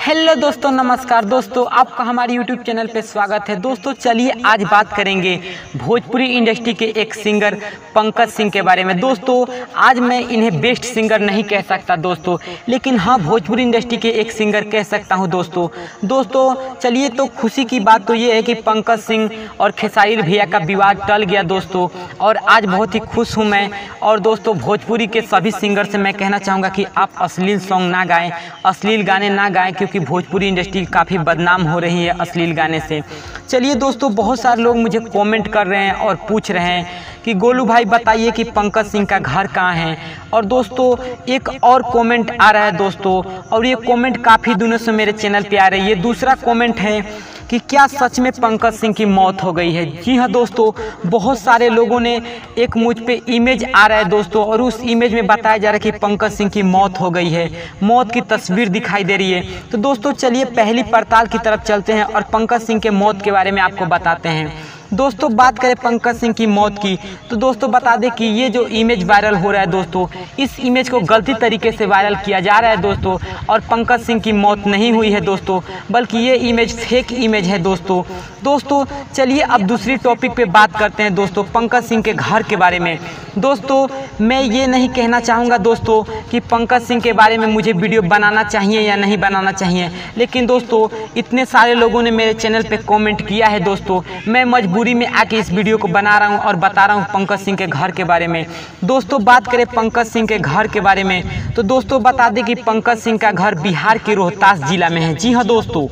Hello दोस्तों, नमस्कार। दोस्तों, आपका हमारे यूट्यूब चैनल पे स्वागत है। दोस्तों, चलिए आज बात करेंगे भोजपुरी इंडस्ट्री के एक सिंगर, पंकज सिंह के बारे में। दोस्तों, आज मैं इन्हें बेस्ट सिंगर नहीं कह सकता दोस्तों, लेकिन हाँ भोजपुरी इंडस्ट्री के एक सिंगर कह सकता हूँ दोस्तों। दोस्तों, चलिए तो खुशी की बात तो ये है कि पंकज सिंह और खेसारी भैया का विवाद टल गया दोस्तों, और आज बहुत ही खुश हूँ मैं। और दोस्तों, भोजपुरी के सभी सिंगर से मैं कहना चाहूँगा कि आप अश्लील सॉन्ग ना गाएँ, अश्लील गाने ना गाएँ, क्योंकि भोजपुरी इंडस्ट्री काफ़ी बदनाम हो रही है अश्लील गाने से। चलिए दोस्तों, बहुत सारे लोग मुझे कमेंट कर रहे हैं और पूछ रहे हैं कि, गोलू भाई, बताइए कि पंकज सिंह का घर कहाँ है? और दोस्तों, एक और कमेंट आ रहा है दोस्तों, और ये कमेंट काफ़ी दिनों से मेरे चैनल पे आ रही है। दूसरा कमेंट है कि क्या सच में पंकज सिंह की मौत हो गई है? जी हाँ दोस्तों, बहुत सारे लोगों ने एक मुझ पे इमेज आ रहा है दोस्तों, और उस इमेज में बताया जा रहा है कि पंकज सिंह की मौत हो गई है। मौत की तस्वीर दिखाई दे रही है। तो दोस्तों, चलिए पहली पड़ताल की तरफ़ चलते हैं और पंकज सिंह के मौत के बारे में आपको बताते हैं। दोस्तों, बात करें पंकज सिंह की मौत की। तो दोस्तों, बता दें कि ये जो इमेज वायरल हो रहा है दोस्तों, इस इमेज को गलती तरीके से वायरल किया जा रहा है दोस्तों, और पंकज सिंह की मौत नहीं हुई है दोस्तों, बल्कि ये इमेज फेक इमेज है दोस्तों। दोस्तों, चलिए अब दूसरी टॉपिक पे बात करते हैं दोस्तों, पंकज सिंह के घर के बारे में। दोस्तों, मैं ये नहीं कहना चाहूँगा दोस्तों कि पंकज सिंह के बारे में मुझे वीडियो बनाना चाहिए या नहीं बनाना चाहिए, लेकिन दोस्तों, इतने सारे लोगों ने मेरे चैनल पे कमेंट किया है दोस्तों, मैं मजबूरी में आके इस वीडियो को बना रहा हूँ और बता रहा हूँ पंकज सिंह के घर के बारे में। दोस्तों, बात करें पंकज सिंह के घर के बारे में तो दोस्तों, बता दें कि पंकज सिंह का घर बिहार के रोहतास जिला में है। जी हाँ दोस्तों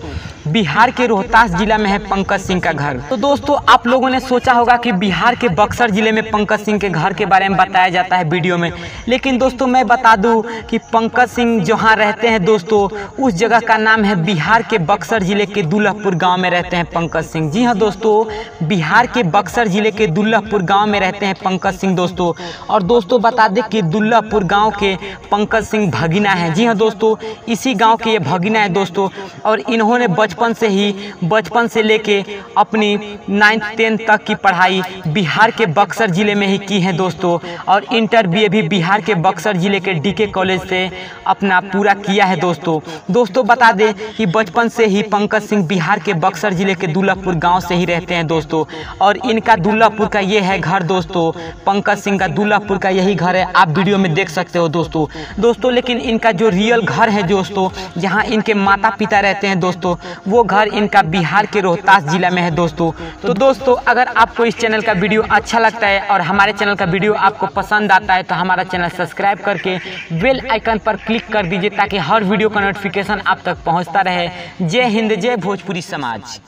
बिहार के रोहतास जिला में है पंकज सिंह का घर। तो दोस्तों, आप लोगों ने सोचा होगा कि बिहार के बक्सर ज़िले में पंकज सिंह के घर के बारे में बताया जाता है वीडियो में। लेकिन दोस्तों, मैं बता दूँ कि पंकज सिंह जहाँ रहते हैं दोस्तों, उस जगह का नाम है बिहार के बक्सर ज़िले के दुल्लभपुर गाँव में रहते हैं पंकज सिंह। जी हाँ दोस्तों, बिहार के बक्सर ज़िले के दुल्लभपुर गाँव में रहते हैं पंकज सिंह दोस्तों। और दोस्तों, बता दें कि दुल्लभपुर गाँव के पंकज सिंह भगीना है। जी हाँ दोस्तों, इसी गाँव के ये भगीना है दोस्तों। और इन्होंने बचपन बचपन से ही, बचपन से लेके अपनी नाइन्थ टेंथ तक की पढ़ाई बिहार के बक्सर ज़िले में ही की है दोस्तों। और इंटर बी भी बिहार के बक्सर ज़िले के डीके कॉलेज से अपना पूरा किया है दोस्तों। दोस्तों, बता दें कि बचपन से ही पंकज सिंह बिहार के बक्सर ज़िले के दुल्लभपुर गाँव से ही रहते हैं दोस्तों। और इनका दुल्लभपुर का ये है घर दोस्तों। पंकज सिंह का दुल्लभपुर का यही घर है, आप वीडियो में देख सकते हो दोस्तों। दोस्तों, लेकिन इनका जो रियल घर है दोस्तों, जहाँ इनके माता पिता रहते हैं दोस्तों वो घर इनका बिहार के रोहतास जिला में है दोस्तों। तो दोस्तों, अगर आपको इस चैनल का वीडियो अच्छा लगता है और हमारे चैनल का वीडियो आपको पसंद आता है तो हमारा चैनल सब्सक्राइब करके बेल आइकन पर क्लिक कर दीजिए ताकि हर वीडियो का नोटिफिकेशन आप तक पहुँचता रहे। जय हिंद, जय भोजपुरी समाज।